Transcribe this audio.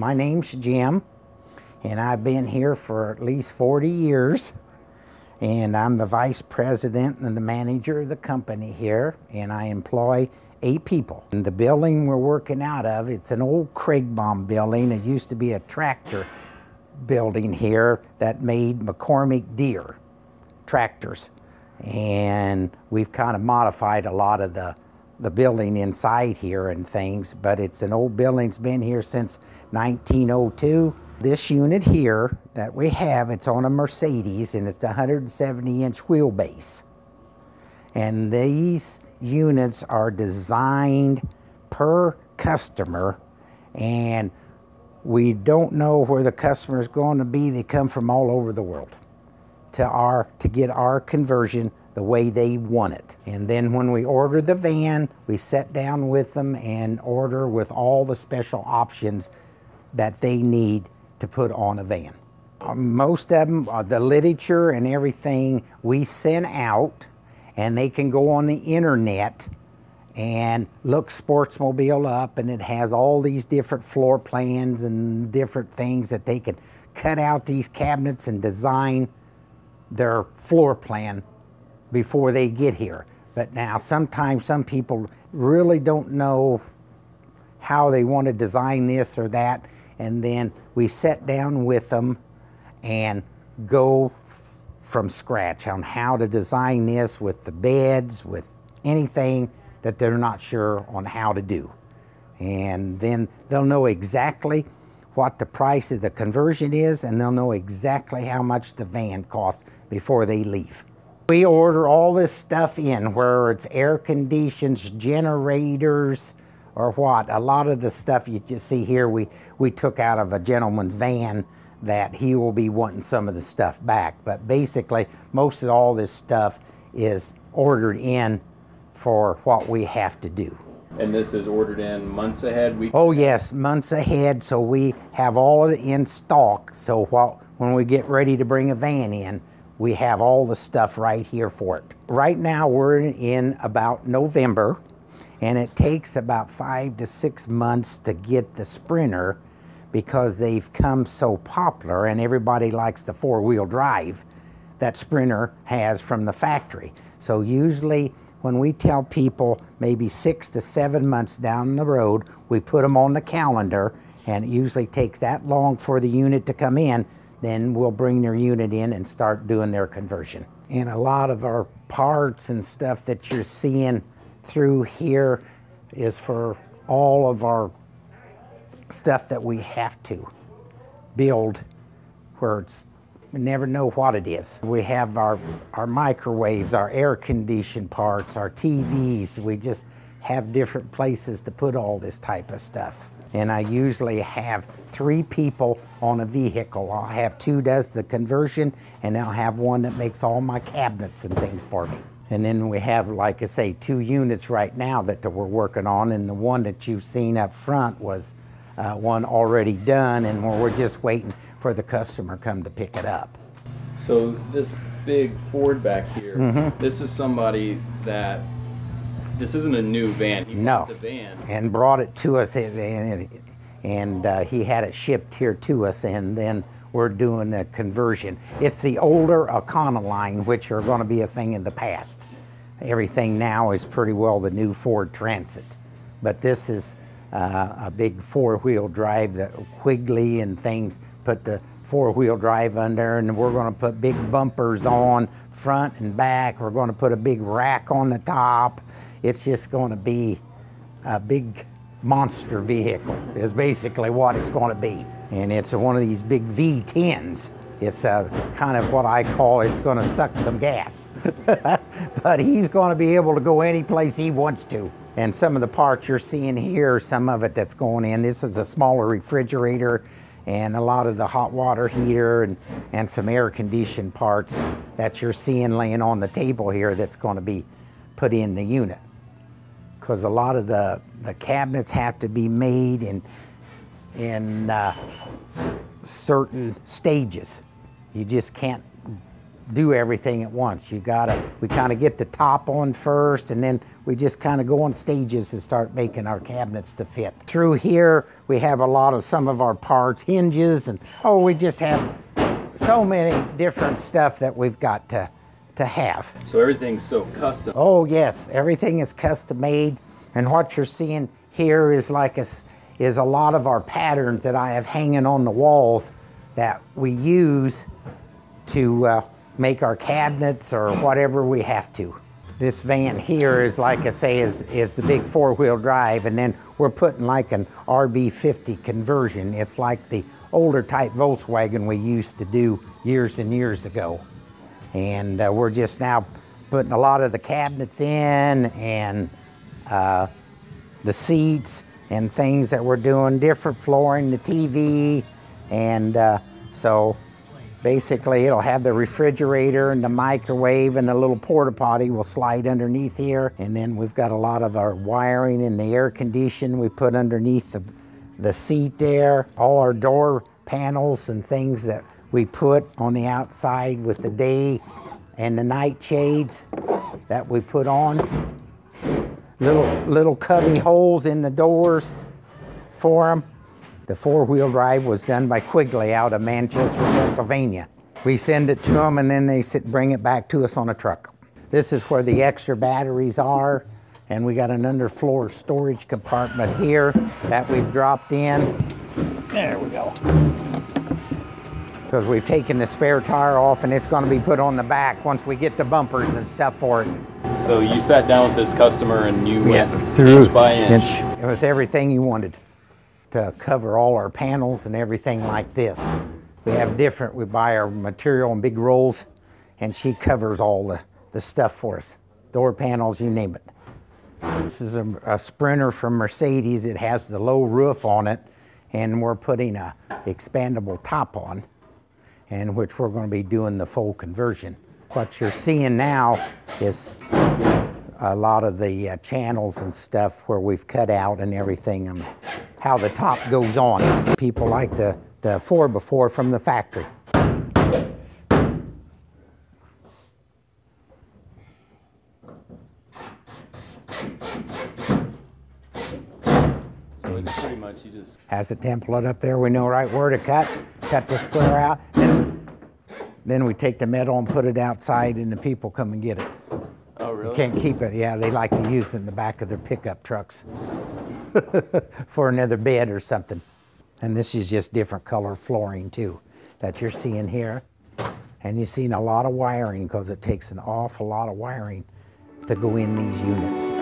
My name's Jim, and I've been here for at least 40 years. And I'm the vice president and the manager of the company here, and I employ eight people. And the building we're working out of, it's an old Craigbaum building. It used to be a tractor building here that made McCormick Deer tractors. And we've kind of modified a lot of the the building inside here and things, but it's an old building. It's been here since 1902. This unit here that we have, it's on a Mercedes and it's the 170 inch wheelbase. And these units are designed per customer and we don't know where the customer is going to be. They come from all over the world to our to get our conversion the way they want it. And then when we order the van, we sit down with them and order with all the special options that they need to put on a van. Most of them, uh, the literature and everything, we send out and they can go on the internet and look Sportsmobile up and it has all these different floor plans and different things that they can cut out these cabinets and design their floor plan before they get here. But now sometimes some people really don't know how they want to design this or that. And then we sit down with them and go from scratch on how to design this with the beds, with anything that they're not sure on how to do. And then they'll know exactly what the price of the conversion is and they'll know exactly how much the van costs before they leave. We order all this stuff in, where it's air conditions, generators, or what. A lot of the stuff you just see here, we, we took out of a gentleman's van that he will be wanting some of the stuff back. But basically, most of all this stuff is ordered in for what we have to do. And this is ordered in months ahead? Weeks oh, yes, months ahead. So we have all of it in stock. So while, when we get ready to bring a van in, we have all the stuff right here for it. Right now we're in about November and it takes about five to six months to get the Sprinter because they've come so popular and everybody likes the four-wheel drive that Sprinter has from the factory. So usually when we tell people maybe six to seven months down the road, we put them on the calendar and it usually takes that long for the unit to come in then we'll bring their unit in and start doing their conversion. And a lot of our parts and stuff that you're seeing through here is for all of our stuff that we have to build where it's we never know what it is. We have our, our microwaves, our air conditioned parts, our TVs. We just have different places to put all this type of stuff and I usually have three people on a vehicle. I'll have two does the conversion, and I'll have one that makes all my cabinets and things for me. And then we have, like I say, two units right now that we're working on, and the one that you've seen up front was uh, one already done, and we're just waiting for the customer come to pick it up. So this big Ford back here, mm-hmm. this is somebody that this isn't a new van. He no. the van. And brought it to us, and, and uh, he had it shipped here to us, and then we're doing the conversion. It's the older Econoline, which are going to be a thing in the past. Everything now is pretty well the new Ford Transit. But this is uh, a big four-wheel drive, the Quigley and things, put the four-wheel drive under, and we're mm-hmm. going to put big bumpers on front and back. We're going to put a big rack on the top it's just going to be a big monster vehicle is basically what it's going to be. And it's one of these big V10s. It's a, kind of what I call it's going to suck some gas. but he's going to be able to go any place he wants to. And some of the parts you're seeing here, some of it that's going in, this is a smaller refrigerator and a lot of the hot water heater and, and some air conditioned parts that you're seeing laying on the table here that's going to be put in the unit because a lot of the, the cabinets have to be made in, in uh, certain stages. You just can't do everything at once. You gotta, we kind of get the top on first, and then we just kind of go on stages and start making our cabinets to fit. Through here, we have a lot of some of our parts, hinges, and oh, we just have so many different stuff that we've got to, to have. So everything's so custom. Oh yes, everything is custom made, and what you're seeing here is like a, is a lot of our patterns that I have hanging on the walls that we use to uh, make our cabinets or whatever we have to. This van here is like I say is, is the big four-wheel drive and then we're putting like an RB50 conversion. It's like the older type Volkswagen we used to do years and years ago. And uh, we're just now putting a lot of the cabinets in and uh, the seats and things that we're doing, different flooring, the TV, and uh, so basically it'll have the refrigerator and the microwave and the little porta potty will slide underneath here. And then we've got a lot of our wiring and the air condition we put underneath the, the seat there. All our door panels and things that we put on the outside with the day and the night shades that we put on. Little, little cubby holes in the doors for them. The four-wheel drive was done by Quigley out of Manchester, Pennsylvania. We send it to them and then they sit, bring it back to us on a truck. This is where the extra batteries are and we got an underfloor storage compartment here that we've dropped in. There we go. Because we've taken the spare tire off and it's going to be put on the back once we get the bumpers and stuff for it. So you sat down with this customer and you Yeah, went through inch by inch. With everything you wanted to cover all our panels and everything like this. We have different, we buy our material in big rolls and she covers all the, the stuff for us. Door panels, you name it. This is a, a Sprinter from Mercedes. It has the low roof on it and we're putting a expandable top on and which we're going to be doing the full conversion. What you're seeing now is a lot of the uh, channels and stuff where we've cut out and everything how the top goes on. People like the, the 4x4 from the factory. So it's pretty much you just Has a template up there. We know right where to cut. Cut the square out. Then, then we take the metal and put it outside and the people come and get it. Oh really? Can't keep it. Yeah, they like to use it in the back of their pickup trucks for another bed or something. And this is just different color flooring too that you're seeing here. And you're seeing a lot of wiring because it takes an awful lot of wiring to go in these units.